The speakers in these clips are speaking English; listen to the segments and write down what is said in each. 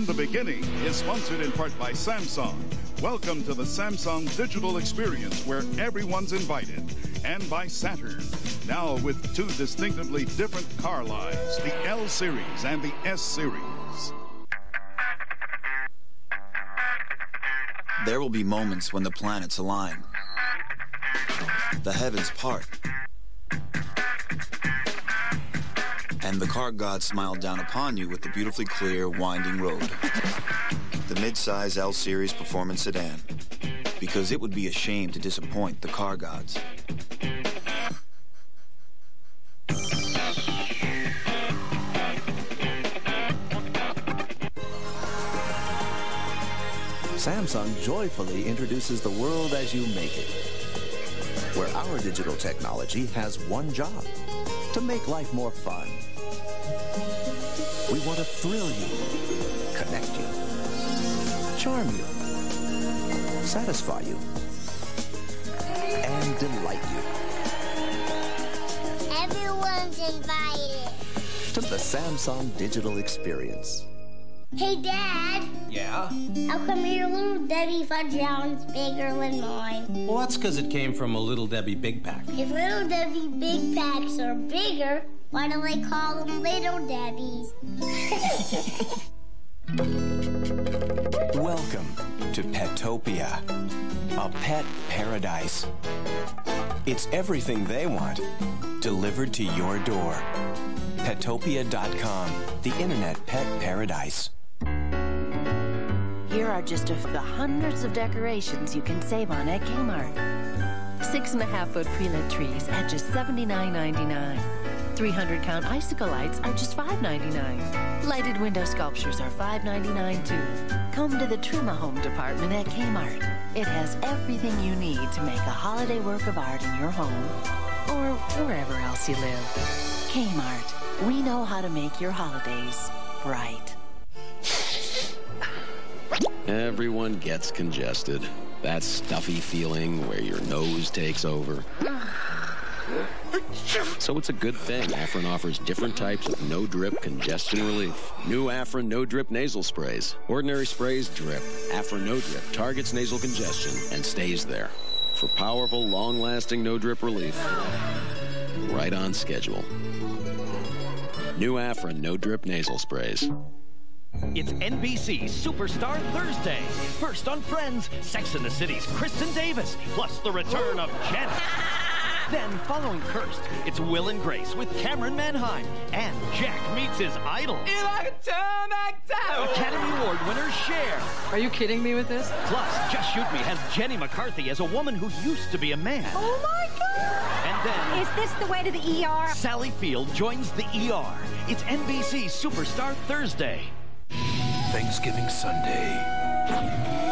In the Beginning is sponsored in part by Samsung. Welcome to the Samsung digital experience where everyone's invited. And by Saturn. Now with two distinctively different car lines, the L Series and the S Series. There will be moments when the planets align. The heavens part. And the car gods smile down upon you with the beautifully clear, winding road. The midsize L Series performance sedan. Because it would be a shame to disappoint the car gods. Samsung joyfully introduces the world as you make it. Where our digital technology has one job, to make life more fun. We want to thrill you, connect you, charm you, satisfy you, and delight you. Everyone's invited. To the Samsung Digital Experience. Hey, Dad. Yeah? How come your little Debbie fudge round's bigger than mine? Well, that's because it came from a Little Debbie Big Pack. If Little Debbie Big Packs are bigger, why don't they call them Little Debbies? Welcome to Petopia, a pet paradise. It's everything they want, delivered to your door. Petopia.com, the internet pet paradise. Here are just of the hundreds of decorations you can save on at Kmart. Six and a half foot pre-lit trees at just $79.99. 300 count icicle lights are just $5.99. Lighted window sculptures are $5.99 too. Come to the Trim a Home department at Kmart. It has everything you need to make a holiday work of art in your home or wherever else you live. Kmart, we know how to make your holidays bright. Everyone gets congested. That stuffy feeling where your nose takes over. So it's a good thing Afrin offers different types of no-drip congestion relief. New Afrin no-drip nasal sprays. Ordinary sprays drip. Afrin no-drip targets nasal congestion and stays there. For powerful, long-lasting no-drip relief. Right on schedule. New Afrin no-drip nasal sprays. It's NBC Superstar Thursday. First on Friends, Sex in the City's Kristin Davis, plus the return of Janet. Then, following Cursed, it's Will and Grace with Camryn Manheim, and Jack meets his idol. Academy Award winner Cher. Are you kidding me with this? Plus, Just Shoot Me has Jenny McCarthy as a woman who used to be a man. Oh my God! And then, Is this the way to the ER? Sally Field joins the ER. It's NBC Superstar Thursday. Thanksgiving Sunday.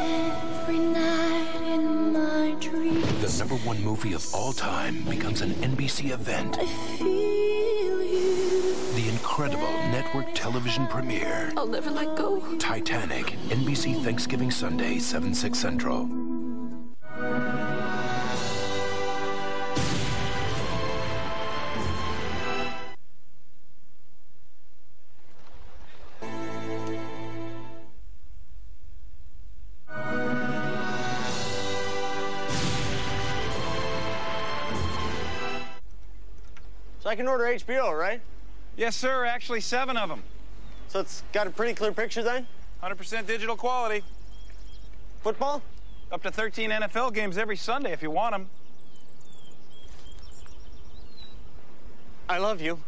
Dreams, The number one movie of all time becomes an NBC event. I feel you. The incredible network television premiere. I'll never let go. Titanic. NBC Thanksgiving Sunday, 7, 6 Central. Can order HBO, right? Yes, sir. Actually, seven of them. So it's got a pretty clear picture then? 100% digital quality. Football? Up to 13 NFL games every Sunday if you want them. I love you.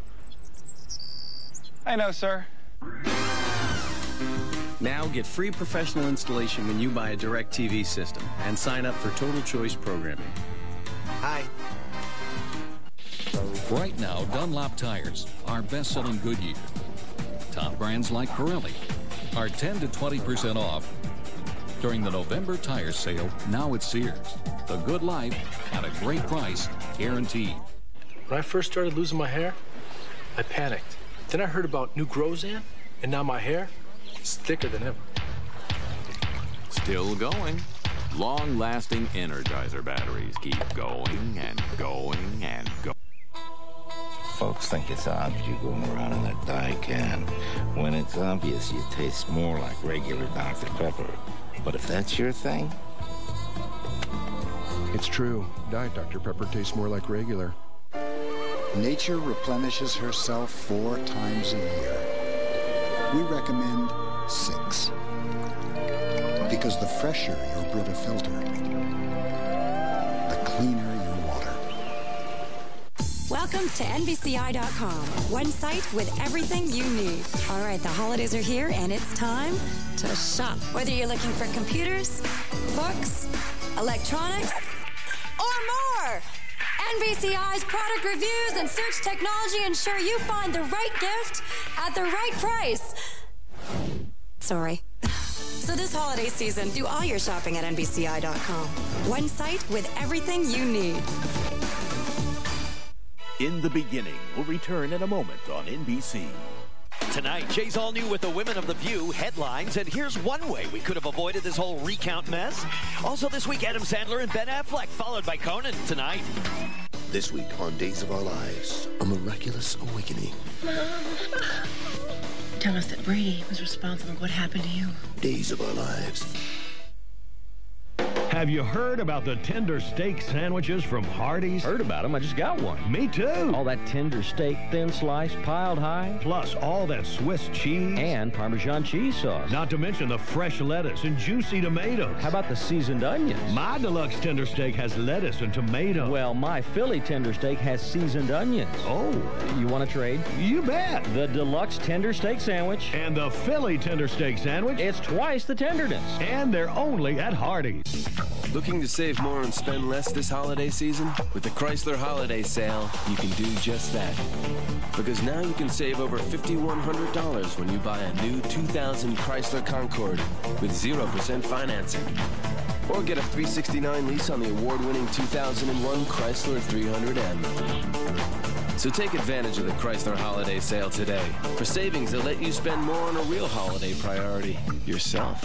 I know, sir. Now get free professional installation when you buy a DirecTV system and sign up for Total Choice programming. Hi. Right now, Dunlop tires are best-selling Goodyear. Top brands like Pirelli are 10 to 20% off during the November tire sale now at Sears. The good life at a great price, guaranteed. When I first started losing my hair, I panicked. Then I heard about new Grozan, and now my hair is thicker than ever. Still going. Long-lasting Energizer batteries keep going and going and going. Folks think it's odd you're going around in that dye can when it's obvious you taste more like regular Dr. Pepper. But if that's your thing, It's true. Diet Dr. Pepper tastes more like regular. Nature replenishes herself four times a year. We recommend six. Because the fresher your Brita filter, the cleaner your water. Welcome to NBCI.com, one site with everything you need. All right, the holidays are here and it's time to shop. Whether you're looking for computers, books, electronics, or more, NBCI's product reviews and search technology ensure you find the right gift at the right price. Sorry. So this holiday season, do all your shopping at NBCI.com. One site with everything you need. In the Beginning will return in a moment on NBC. Tonight, Jay's all new with the Women of the View headlines, and here's one way we could have avoided this whole recount mess. Also, this week, Adam Sandler and Ben Affleck, followed by Conan tonight. This week on Days of Our Lives, a miraculous awakening. Tell us that Brady was responsible for what happened to you. Days of Our Lives. Have you heard about the tender steak sandwiches from Hardee's? Heard about them. I just got one. Me too. All that tender steak, thin slice, piled high. Plus all that Swiss cheese. And Parmesan cheese sauce. Not to mention the fresh lettuce and juicy tomatoes. How about the seasoned onions? My deluxe tender steak has lettuce and tomato. Well, my Philly tender steak has seasoned onions. Oh. You want to trade? You bet. The deluxe tender steak sandwich. And the Philly tender steak sandwich. It's twice the tenderness. And they're only at Hardee's. Looking to save more and spend less this holiday season? With the Chrysler Holiday Sale, you can do just that. Because now you can save over $5,100 when you buy a new 2000 Chrysler Concorde with 0% financing. Or get a 369 lease on the award-winning 2001 Chrysler 300M. So take advantage of the Chrysler Holiday Sale today for savings that let you spend more on a real holiday priority, yourself.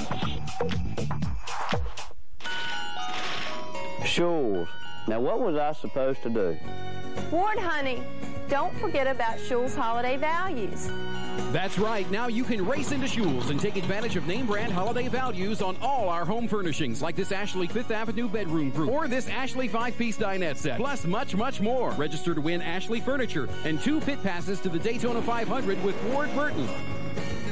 Schewel's. Now, what was I supposed to do? Ward, honey, don't forget about Schewel's holiday values. That's right. Now you can race into Schewel's and take advantage of name brand holiday values on all our home furnishings, like this Ashley Fifth Avenue bedroom group or this Ashley five piece dinette set, plus much, much more. Register to win Ashley furniture and two pit passes to the Daytona 500 with Ward Burton.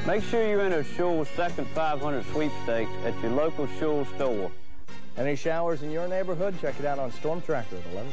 Make sure you enter Schewel's second 500 sweepstakes at your local Schewel's store. Any showers in your neighborhood? Check it out on Storm Tracker at 11.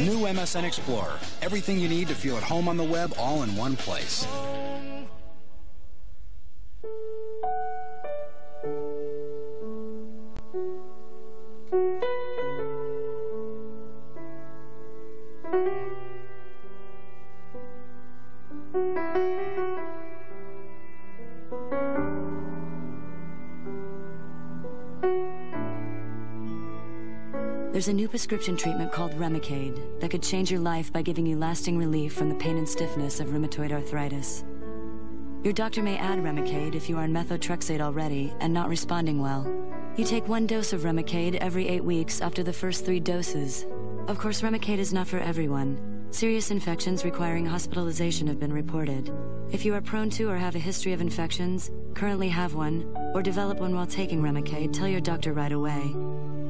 New MSN Explorer. Everything you need to feel at home on the web all in one place. There's a new prescription treatment called Remicade that could change your life by giving you lasting relief from the pain and stiffness of rheumatoid arthritis. Your doctor may add Remicade if you are on methotrexate already and not responding well. You take one dose of Remicade every eight weeks after the first three doses. Of course, Remicade is not for everyone. Serious infections requiring hospitalization have been reported. If you are prone to or have a history of infections, currently have one, or develop one while taking Remicade, tell your doctor right away.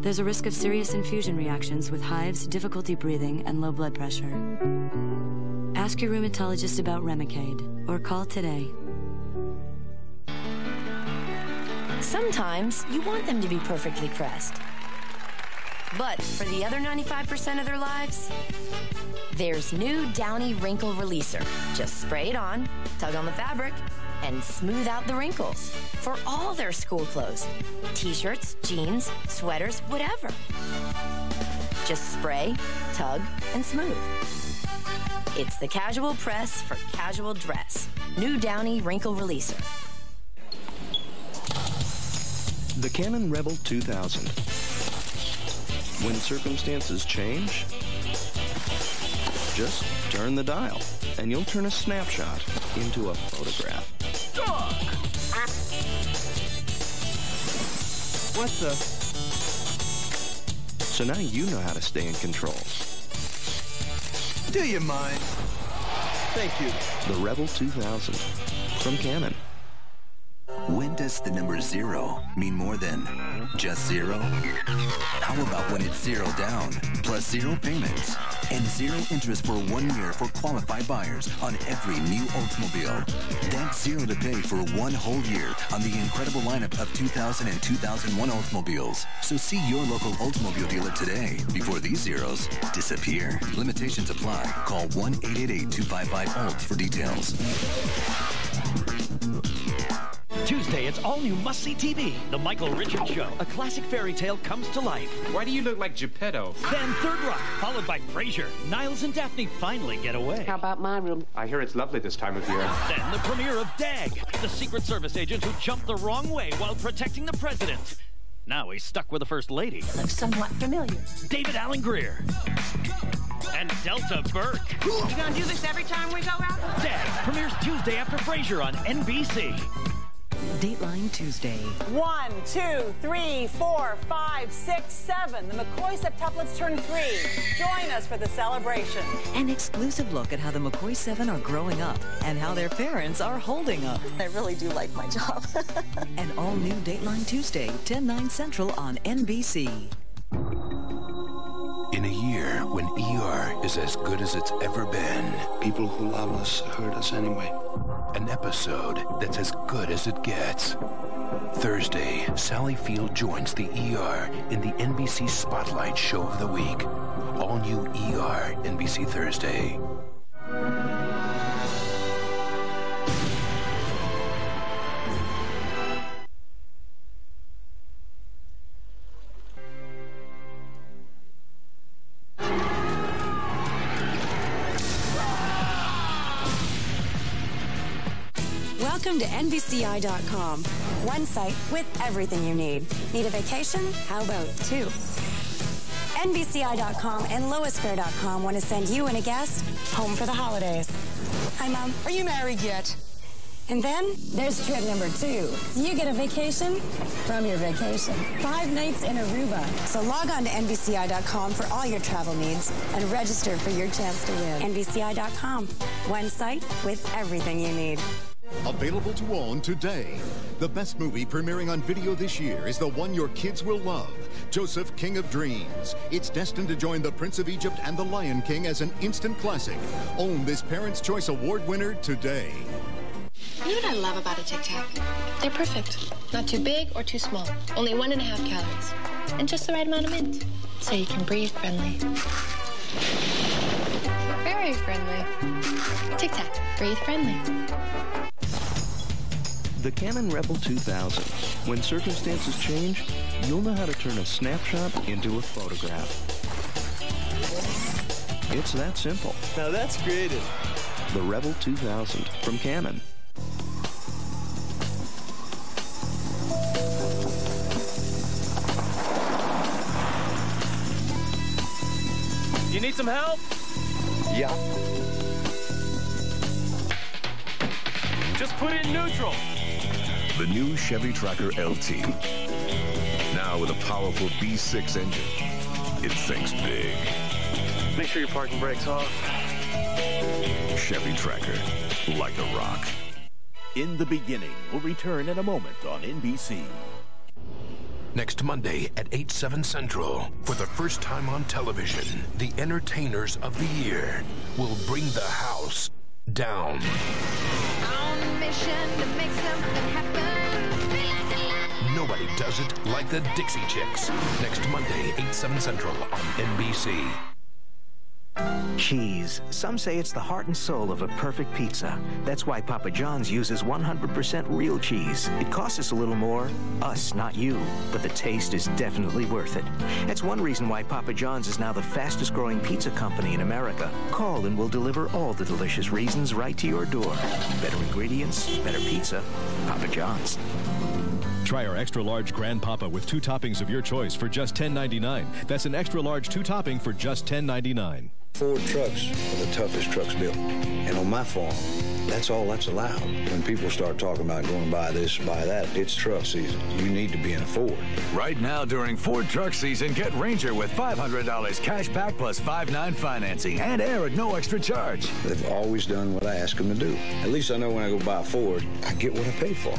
There's a risk of serious infusion reactions with hives, difficulty breathing, and low blood pressure. Ask your rheumatologist about Remicade or call today. Sometimes you want them to be perfectly pressed. But for the other 95% of their lives, there's new Downy Wrinkle Releaser. Just spray it on, tug on the fabric, and smooth out the wrinkles for all their school clothes t shirts, jeans, sweaters, whatever. Just spray, tug, and smooth. It's the casual press for casual dress. New Downy Wrinkle Releaser. The Canon Rebel 2000. When circumstances change, just turn the dial, and you'll turn a snapshot into a photograph. What the? So now you know how to stay in control. Do you mind? Thank you. The Rebel 2000 from Canon. When does the number zero mean more than just zero? How about when it's zero down, plus zero payments, and zero interest for one year for qualified buyers on every new Oldsmobile? That's zero to pay for one whole year on the incredible lineup of 2000 and 2001 Oldsmobiles. So see your local Oldsmobile dealer today before these zeros disappear. Limitations apply. Call 1-888-255-OLDS for details. Tuesday, it's all new Must See TV, The Michael Richards Show. A classic fairy tale comes to life. Why do you look like Geppetto? Then Third Rock, followed by Frasier. Niles and Daphne finally get away. How about my room? I hear it's lovely this time of year. Then the premiere of Dag, the Secret Service agent who jumped the wrong way while protecting the president. Now he's stuck with the First Lady. Looks somewhat familiar. David Alan Grier. And Delta Burke. You gonna do this every time we go out? Dag premieres Tuesday after Frasier on NBC. Dateline Tuesday. One, two, three, four, five, six, seven. The McCoy septuplets turn three. Join us for the celebration. An exclusive look at how the McCoy 7 are growing up and how their parents are holding up. I really do like my job. An all new Dateline Tuesday, 10 9 Central on NBC. In a year when ER is as good as it's ever been, people who love us hurt us anyway. An episode that's as good as it gets. Thursday, Sally Field joins the ER in the NBC Spotlight Show of the Week. All new ER, NBC Thursday. To NBCI.com. One site with everything you need. Need a vacation? How about two? NBCI.com and Lowestfare.com want to send you and a guest home for the holidays. Hi, Mom. Are you married yet? And then there's trip number two. You get a vacation from your vacation. Five nights in Aruba. So log on to NBCI.com for all your travel needs and register for your chance to win. NBCI.com. One site with everything you need. Available to own today. The best movie premiering on video this year is the one your kids will love Joseph, King of Dreams. It's destined to join The Prince of Egypt and The Lion King as an instant classic. Own this Parents' Choice Award winner today. You know what I love about a Tic Tac? They're perfect. Not too big or too small. Only one and a half calories. And just the right amount of mint. So you can breathe friendly. Very friendly. Tic Tac. Breathe friendly. The Canon Rebel 2000. When circumstances change, you'll know how to turn a snapshot into a photograph. It's that simple. Now that's creative. The Rebel 2000 from Canon. You need some help? Yeah. Just put in neutral. The new Chevy Tracker LT. Now with a powerful V6 engine. It thinks big. Make sure your parking brake's off. Chevy Tracker. Like a rock. In the Beginning we'll return in a moment on NBC. Next Monday at 8, 7 Central, for the first time on television, the entertainers of the year will bring the house down. Nobody does it like the Dixie Chicks. Next Monday, 8, 7 Central on NBC. Cheese. Some say it's the heart and soul of a perfect pizza. That's why Papa John's uses 100% real cheese. It costs us a little more, us, not you, but the taste is definitely worth it. That's one reason why Papa John's is now the fastest growing pizza company in America. Call and we'll deliver all the delicious reasons right to your door. Better ingredients, better pizza, Papa John's. Try our extra large Grand Papa with two toppings of your choice for just $10.99. That's an extra large two topping for just $10.99. Ford trucks are the toughest trucks built. And on my farm, that's all that's allowed. When people start talking about going to buy this, buy that, it's truck season. You need to be in a Ford. Right now during Ford truck season, get Ranger with $500 cash back plus 5.9 financing and air at no extra charge. They've always done what I ask them to do. At least I know when I go buy a Ford, I get what I pay for.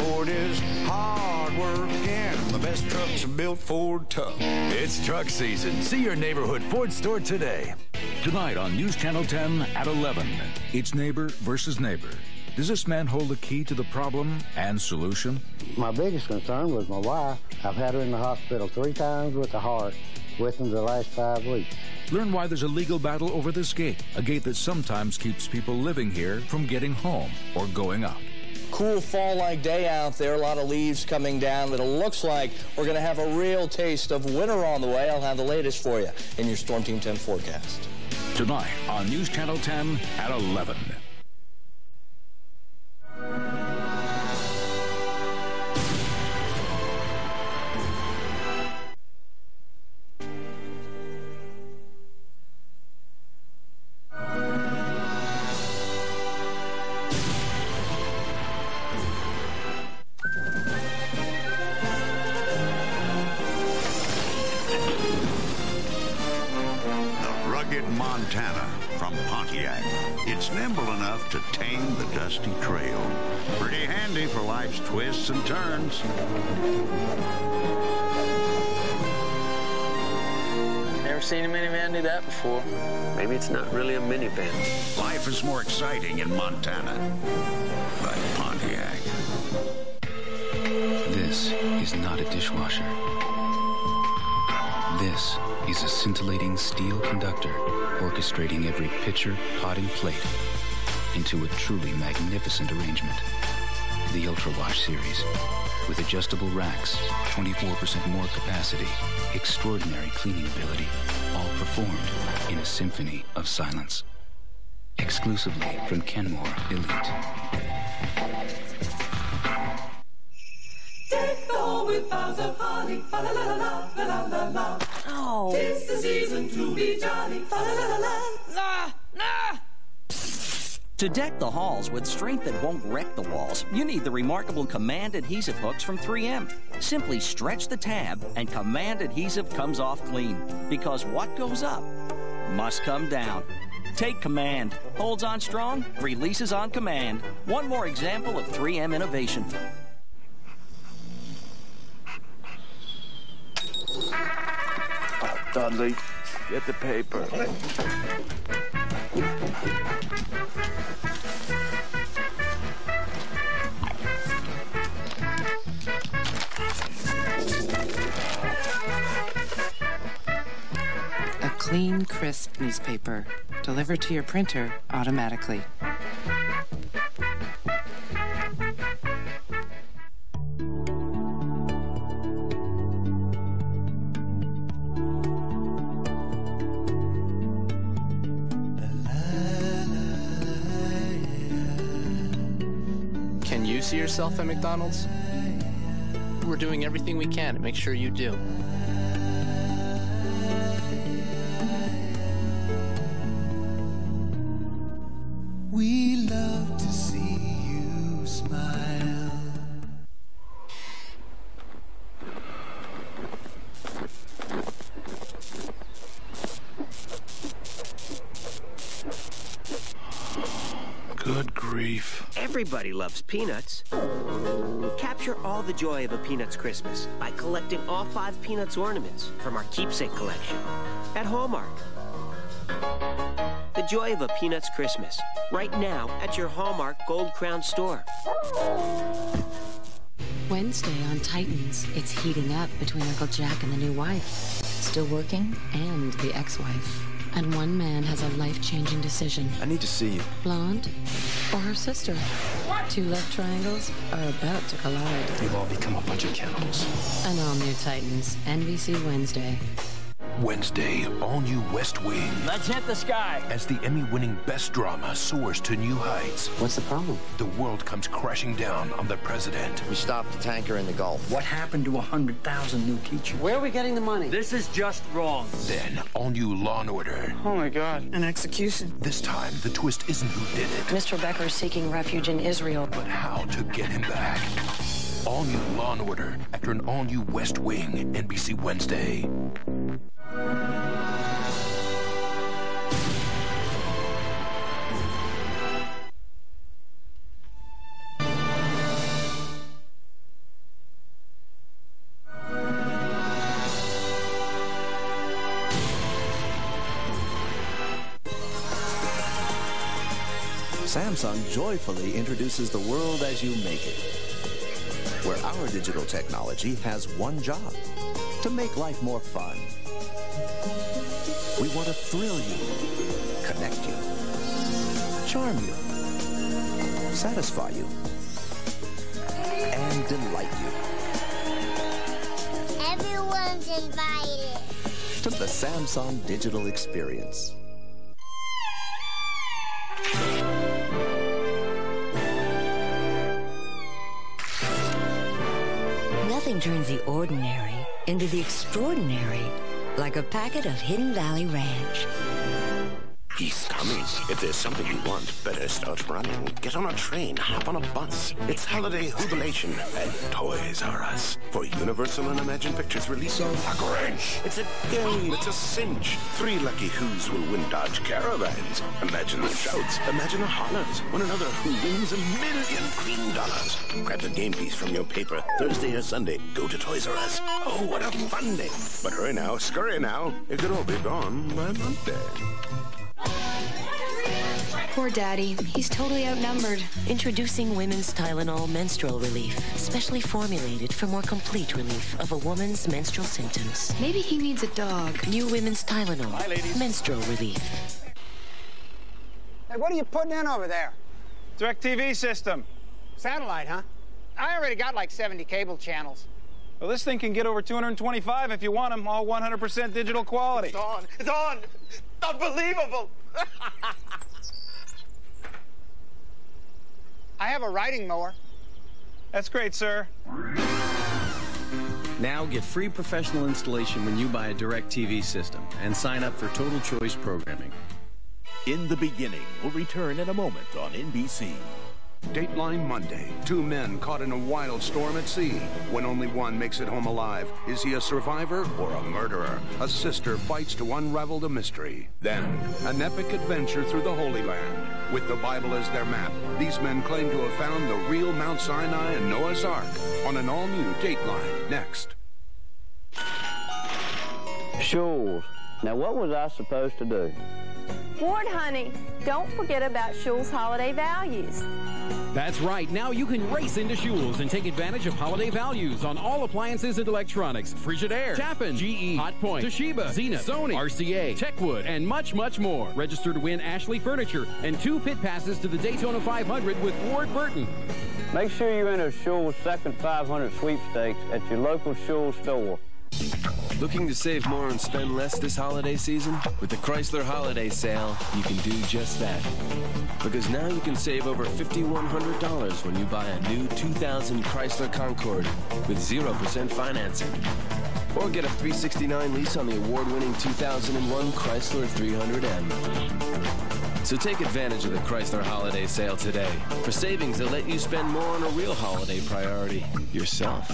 Ford is hard working. The best trucks are built Ford tough. It's truck season. See your neighborhood Ford store today. Tonight on News Channel 10 at 11, it's neighbor versus neighbor. Does this man hold the key to the problem and solution? My biggest concern was my wife. I've had her in the hospital three times with the heart within the last five weeks. Learn why there's a legal battle over this gate, a gate that sometimes keeps people living here from getting home or going out cool fall-like day out there, a lot of leaves coming down, but it looks like we're going to have a real taste of winter on the way. I'll have the latest for you in your Storm Team 10 forecast. Tonight on News Channel 10 at 11. It's not really a minivan. Life is more exciting in Montana. But Pontiac. This is not a dishwasher. This is a scintillating steel conductor orchestrating every pitcher, pot, and plate into a truly magnificent arrangement. The Ultra Wash series with adjustable racks, 24% more capacity, extraordinary cleaning ability, all performed in a symphony of silence. Exclusively from Kenmore Elite. Deck the hall with boughs of holly, fa la la la la la la la. Oh. Tis the season to be jolly, fa la la la la. Ah, ah. To deck the halls with strength that won't wreck the walls, you need the remarkable Command adhesive hooks from 3M. Simply stretch the tab and Command adhesive comes off clean. Because what goes up must come down. Take command. Holds on strong, releases on command. One more example of 3M innovation. Dudley, get the paper. Clean, crisp newspaper delivered to your printer automatically. Can you see yourself at McDonald's? We're doing everything we can to make sure you do. Everybody loves peanuts. Capture all the joy of a Peanuts Christmas by collecting all five Peanuts ornaments from our keepsake collection at Hallmark. The joy of a Peanuts Christmas, right now at your Hallmark Gold Crown store. Wednesday on Titans, it's heating up between Uncle Jack and the new wife. Still working? And the ex-wife. And one man has a life-changing decision. I need to see you. Blonde or her sister? Two love triangles are about to collide. We've all become a bunch of cannibals. An all-new Titans, NBC Wednesday. Wednesday, all new West Wing. Let's hit the sky. As the Emmy winning Best Drama soars to new heights. What's the problem? The world comes crashing down on the president. We stopped the tanker in the Gulf. What happened to 100,000 new teachers? Where are we getting the money? This is just wrong. Then, all new Law and Order. Oh my God. An execution. This time, the twist isn't who did it, Mr. Becker is seeking refuge in Israel. but how to get him back. All new Law and Order after an all new West Wing, NBC Wednesday. Samsung joyfully introduces the world as you make it, where our digital technology has one job to make life more fun. We want to thrill you, connect you, charm you, satisfy you, and delight you Everyone's invited. to the Samsung Digital Experience. Nothing turns the ordinary into the extraordinary like a packet of Hidden Valley Ranch. He's coming. If there's something you want, better start running. Get on a train, hop on a bus. It's holiday jubilation at Toys R Us. For Universal and Imagine Pictures release of A Grinch. It's a game. It's a cinch. Three lucky who's will win Dodge Caravans. Imagine the shouts. Imagine the hollers. One another who wins a million green dollars. Grab the game piece from your paper. Thursday or Sunday, go to Toys R Us. Oh, what a fun day. But hurry now, scurry now. It could all be gone by Monday. Poor Daddy. He's totally outnumbered. Introducing Women's Tylenol Menstrual Relief, specially formulated for more complete relief of a woman's menstrual symptoms. Maybe he needs a dog. New Women's Tylenol Menstrual Relief. Hey, what are you putting in over there? DirecTV system. Satellite, huh? I already got like 70 cable channels. Well, this thing can get over 225 if you want them, all 100% digital quality. It's on. It's on. Unbelievable. I have a riding mower. That's great, sir. Now get free professional installation when you buy a DirecTV system and sign up for Total Choice programming. In the Beginning we'll return in a moment on NBC. Dateline Monday. Two men caught in a wild storm at sea. When only one makes it home alive, is he a survivor or a murderer? A sister fights to unravel the mystery. Then, an epic adventure through the Holy Land. With the Bible as their map, these men claim to have found the real Mount Sinai and Noah's Ark on an all-new Dateline next. Sure. Now, what was I supposed to do? Ward, honey, don't forget about Schewel's holiday values. That's right. Now you can race into Schewels and take advantage of holiday values on all appliances and electronics. Frigidaire, Tappan, GE, Hotpoint, Toshiba, Zenith, Sony, RCA, Techwood, and much, much more. Register to win Ashley Furniture and two pit passes to the Daytona 500 with Ward Burton. Make sure you enter Schewel's second 500 sweepstakes at your local Schewel's store. Looking to save more and spend less this holiday season? With the Chrysler Holiday Sale, you can do just that. Because now you can save over $5,100 when you buy a new 2000 Chrysler Concorde with 0% financing. Or get a 369 lease on the award-winning 2001 Chrysler 300M. So take advantage of the Chrysler Holiday Sale today for savings that let you spend more on a real holiday priority, yourself.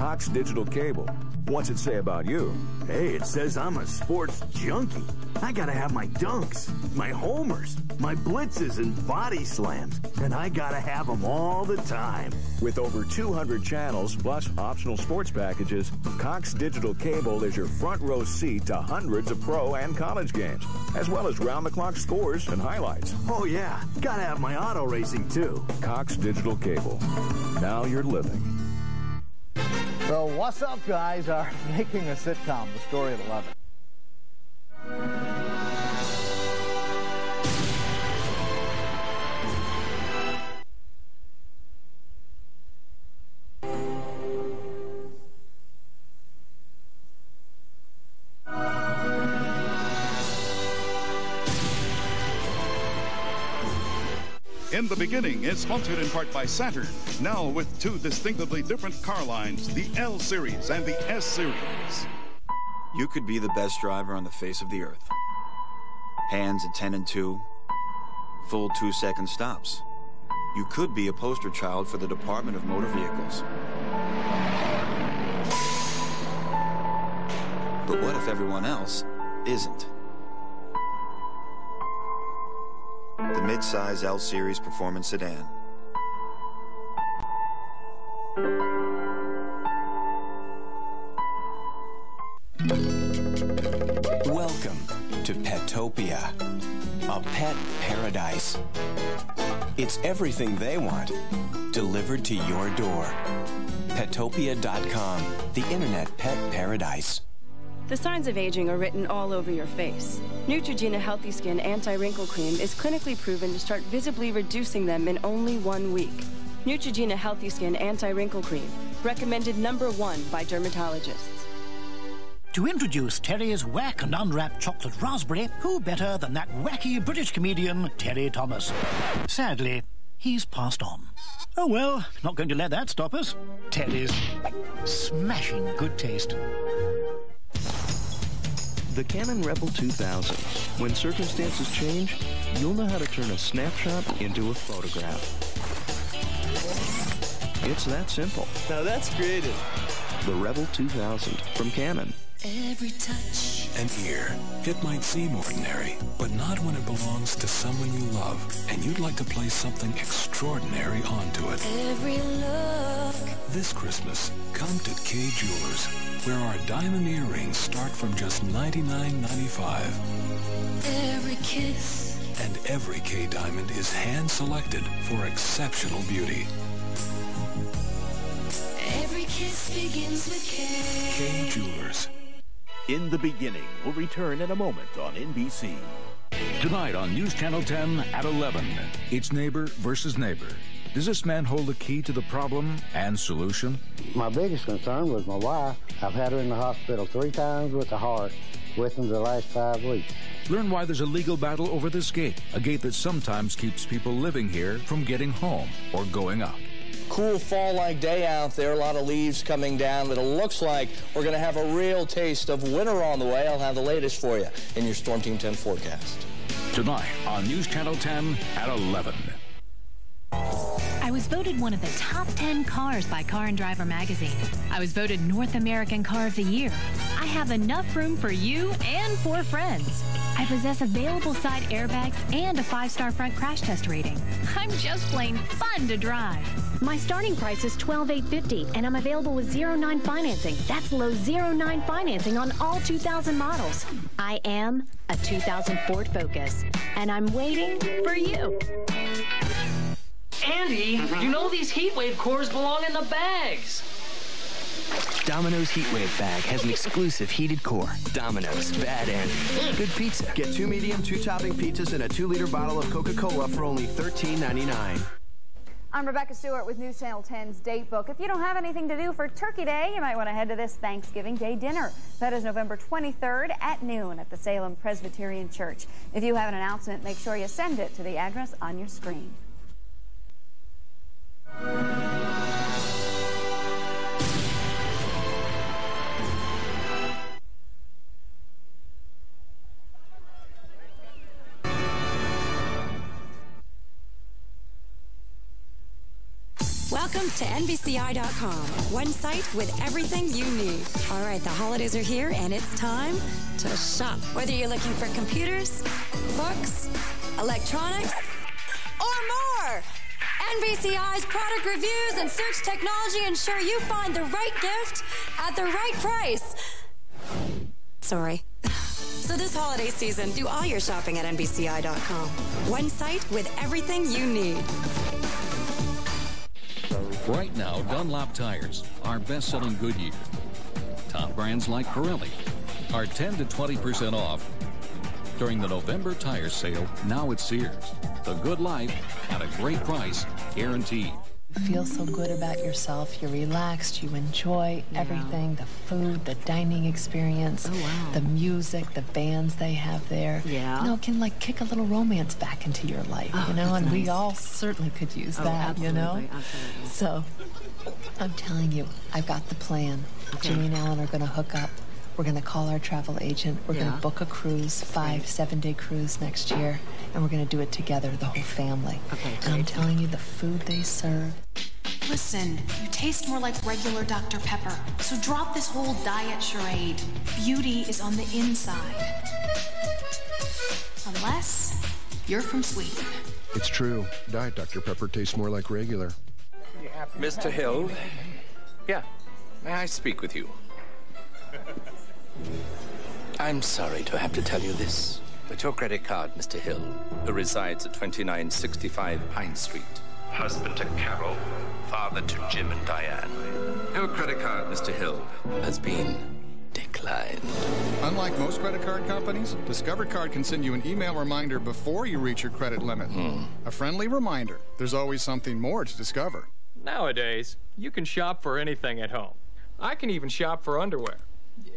Cox Digital Cable. What's it say about you? Hey, it says I'm a sports junkie. I gotta have my dunks, my homers, my blitzes and body slams, and I gotta have them all the time. With over 200 channels plus optional sports packages, Cox Digital Cable is your front row seat to hundreds of pro and college games, as well as round-the-clock scores and highlights. Oh yeah, gotta have my auto racing too. Cox Digital Cable. Now you're living. So what's up, guys? Are making a sitcom, The Story of 11. Beginning is sponsored in part by Saturn, now with two distinctively different car lines, the L Series and the S Series. You could be the best driver on the face of the earth. Hands at 10 and 2, full two second stops. You could be a poster child for the Department of Motor Vehicles. But what if everyone else isn't? The midsize L Series Performance Sedan. Welcome to Petopia, a pet paradise. It's everything they want, delivered to your door. Petopia.com, the internet pet paradise. The signs of aging are written all over your face. Neutrogena Healthy Skin Anti-Wrinkle Cream is clinically proven to start visibly reducing them in only one week. Neutrogena Healthy Skin Anti-Wrinkle Cream, recommended number one by dermatologists. To introduce Terry's whack and unwrapped chocolate raspberry, who better than that wacky British comedian, Terry Thomas? Sadly, he's passed on. Oh well, not going to let that stop us. Terry's smashing good taste. The Canon Rebel 2000. When circumstances change, you'll know how to turn a snapshot into a photograph. It's that simple. Now that's creative. The Rebel 2000 from Canon. Every touch. An ear. It might seem ordinary, but not when it belongs to someone you love, and you'd like to place something extraordinary onto it. Every look. This Christmas, come to Kay Jewelers, where our diamond earrings start from just $99.95. Every kiss. And every Kay diamond is hand-selected for exceptional beauty. Every kiss begins with K. Kay Jewelers. In the Beginning will return in a moment on NBC. Tonight on News Channel 10 at 11. It's neighbor versus neighbor. Does this man hold the key to the problem and solution? My biggest concern was my wife. I've had her in the hospital three times with the heart within the last five weeks. Learn why there's a legal battle over this gate, a gate that sometimes keeps people living here from getting home or going out cool fall-like day out there, a lot of leaves coming down, but it looks like we're going to have a real taste of winter on the way. I'll have the latest for you in your Storm Team 10 forecast. Tonight on News Channel 10 at 11. I was voted one of the top 10 cars by Car and Driver magazine. I was voted North American Car of the Year. I have enough room for you and for friends. I possess available side airbags and a five-star front crash test rating. I'm just plain fun to drive. My starting price is 12,850 and I'm available with 09 financing. That's low 09 financing on all 2000 models. I am a 2000 Ford Focus and I'm waiting for you. Andy, you know these heatwave cores belong in the bags. Domino's Heatwave bag has an exclusive heated core. Domino's, bad Andy. Good pizza. Get two medium, two topping pizzas and a two liter bottle of Coca-Cola for only $13.99. I'm Rebecca Stewart with News Channel 10's Datebook. If you don't have anything to do for Turkey Day, you might want to head to this Thanksgiving Day dinner. That is November 23rd at noon at the Salem Presbyterian Church. If you have an announcement, make sure you send it to the address on your screen. Welcome to NBCI.com, one site with everything you need. All right, the holidays are here and it's time to shop. Whether you're looking for computers, books, electronics, or more, NBCI's product reviews and search technology ensure you find the right gift at the right price. Sorry. So this holiday season, do all your shopping at NBCI.com. One site with everything you need. Right now, Dunlop tires, are best-selling Goodyear. Top brands like Pirelli are 10 to 20% off during the November tire sale now at Sears. The good life at a great price, guaranteed. Feel so good about yourself. You're relaxed. You enjoy yeah. everything the food, the dining experience, oh, wow. the music, the bands they have there. Yeah. You know, can like kick a little romance back into your life, oh, you know, and nice. we all certainly could use oh, that, you know? Absolutely. So I'm telling you, I've got the plan. Okay. Jimmy and Alan are going to hook up. We're going to call our travel agent. We're yeah. going to book a cruise, five, seven day cruise next year, and we're going to do it together, the whole family. Okay, and I'm telling you, the food they serve. Listen, you taste more like regular Dr. Pepper, so drop this whole diet charade. Beauty is on the inside. Unless you're from Sweden. It's true. Diet Dr. Pepper tastes more like regular. Mr. Hill? Yeah. May I speak with you? I'm sorry to have to tell you this, but your credit card, Mr. Hill, who resides at 2965 Pine Street, husband to Carol, father to Jim and Diane. Your credit card, Mr. Hill, has been declined. Unlike most credit card companies, Discover Card can send you an email reminder before you reach your credit limit. Hmm. A friendly reminder. There's always something more to discover. Nowadays, you can shop for anything at home. I can even shop for underwear.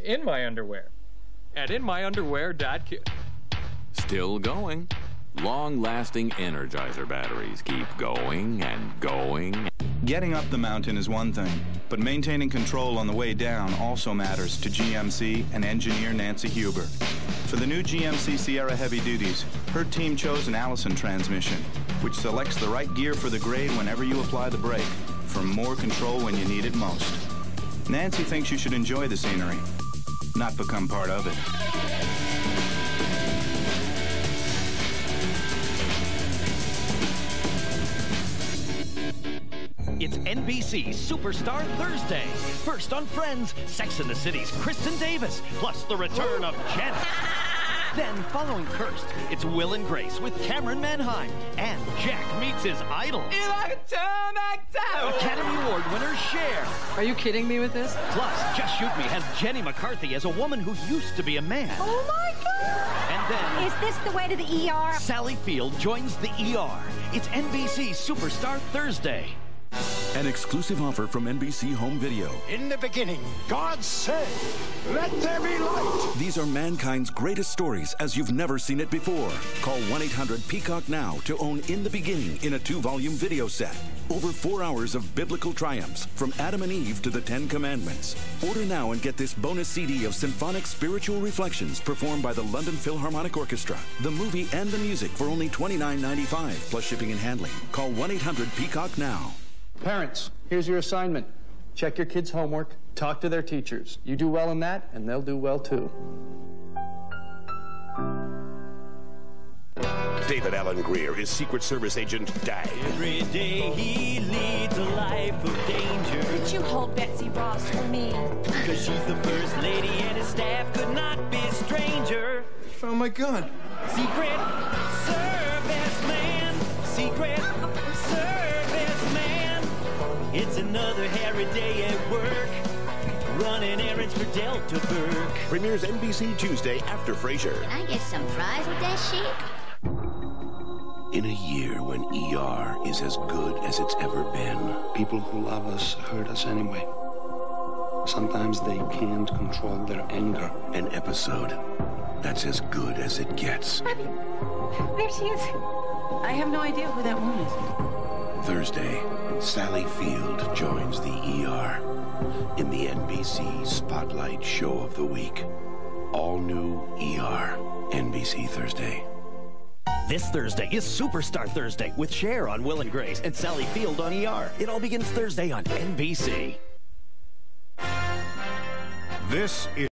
In my underwear. At inmyunderwear.com. Still going. Long-lasting Energizer batteries keep going and going. Getting up the mountain is one thing, but maintaining control on the way down also matters to GMC and engineer Nancy Huber. For the new GMC Sierra Heavy Duties, her team chose an Allison transmission, which selects the right gear for the grade whenever you apply the brake, for more control when you need it most. Nancy thinks you should enjoy the scenery, not become part of it. It's NBC Superstar Thursday. First on Friends, Sex in the City's Kristin Davis, plus the return of Janet. Then, following Cursed, it's Will and Grace with Camryn Manheim. And Jack meets his idol. Academy Award winner Cher. Are you kidding me with this? Plus, Just Shoot Me has Jenny McCarthy as a woman who used to be a man. Oh my God! And then... Is this the way to the ER? Sally Field joins the ER. It's NBC Superstar Thursday. An exclusive offer from NBC Home Video. In the beginning, God said, Let there be light. These are mankind's greatest stories as you've never seen it before. Call 1 800 Peacock now to own In the Beginning in a two volume video set. Over four hours of biblical triumphs from Adam and Eve to the Ten Commandments. Order now and get this bonus CD of symphonic spiritual reflections performed by the London Philharmonic Orchestra. The movie and the music for only $29.95 plus shipping and handling. Call 1 800 Peacock now. Parents, here's your assignment. Check your kids' homework, talk to their teachers. You do well in that, and they'll do well too. David Alan Grier, his Secret Service agent, died. Every day he leads a life of danger. Would you hold Betsy Ross for me? Cause she's the first lady and his staff could not be a stranger. Found my gun. Secret It's another hairy day at work. Running errands for Delta Burke. Premieres NBC Tuesday after Frasier. Can I get some fries with that shit? In a year when ER is as good as it's ever been, people who love us hurt us anyway. Sometimes they can't control their anger. An episode that's as good as it gets. Abby, there she is. I have no idea who that woman is. Thursday, Sally Field joins the ER in the NBC Spotlight Show of the Week. All new ER, NBC Thursday. This Thursday is Superstar Thursday with Cher on Will and Grace and Sally Field on ER. It all begins Thursday on NBC. This is